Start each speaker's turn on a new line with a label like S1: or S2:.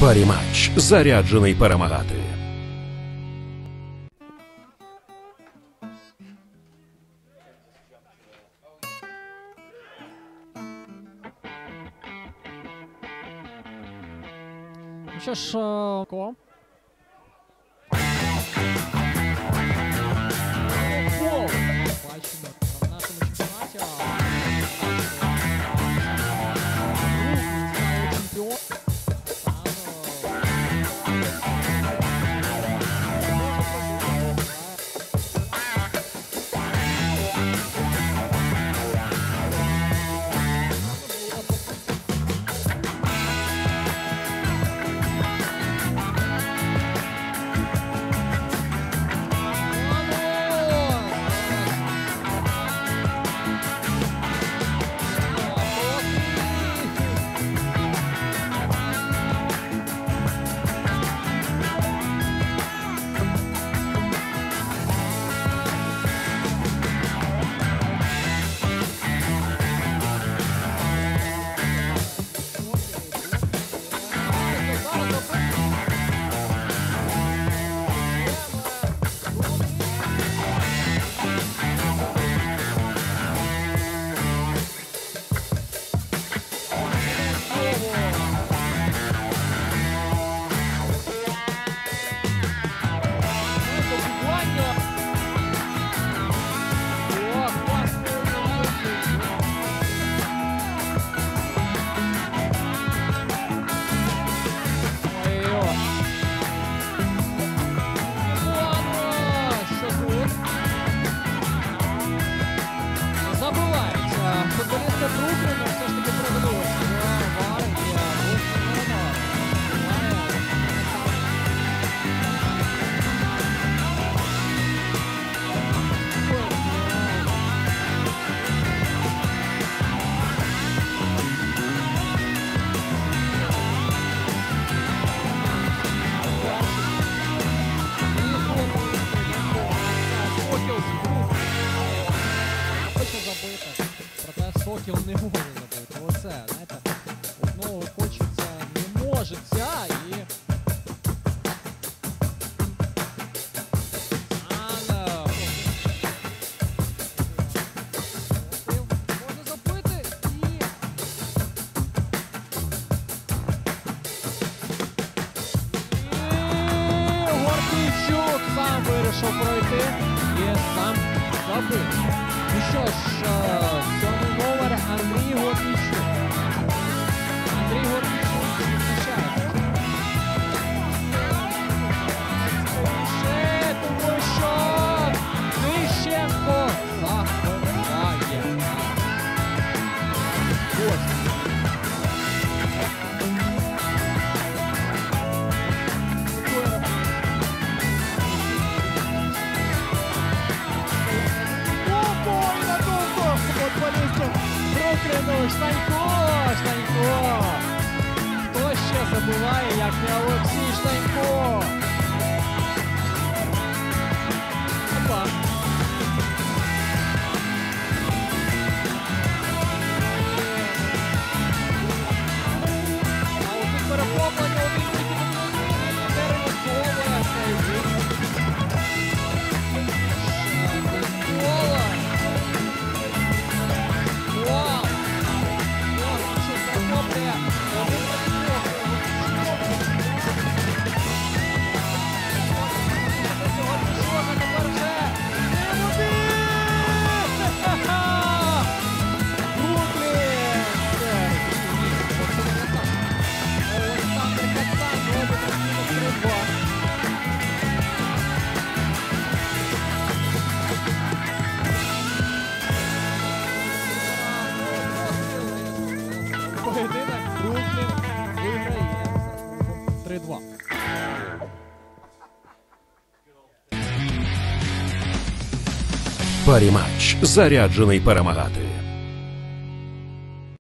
S1: Паріматч. Заряджений перемагати.
S2: Ну що ж, ко. проте Сокіл не може забити. Оце, знаєте, одного хочеться, не можеться і. Ана. Може забити і. І Гордійчук сам вирішив пройти і сам забив. Ну що ж, е, Брукліну. Штанько, Штанько. Хто ще забуває, як не Олексій Штанько? За рахунком 3-2.
S1: Паріматч. Заряджений перемагати.